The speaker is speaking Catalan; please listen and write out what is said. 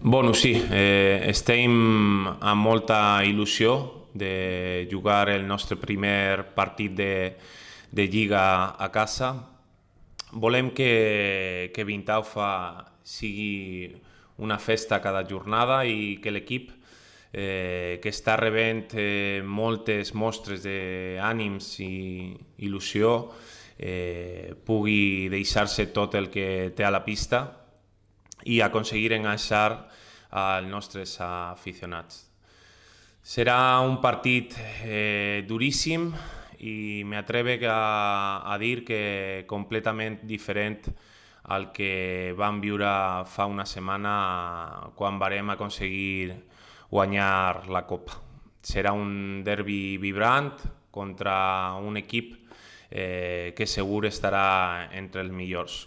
Bueno, sí, eh, estem amb molta il·lusió de jugar el nostre primer partit de, de Lliga a casa. Volem que, que Vintaufa sigui una festa cada jornada i que l'equip eh, que està rebent eh, moltes mostres d'ànims i il·lusió eh, pugui deixar-se tot el que té a la pista i aconseguir enganxar als nostres aficionats. Serà un partit eh, duríssim i m'atreve a, a dir que completament diferent al que vam viure fa una setmana quan varem aconseguir guanyar la Copa. Serà un derbi vibrant contra un equip eh, que segur estarà entre els millors.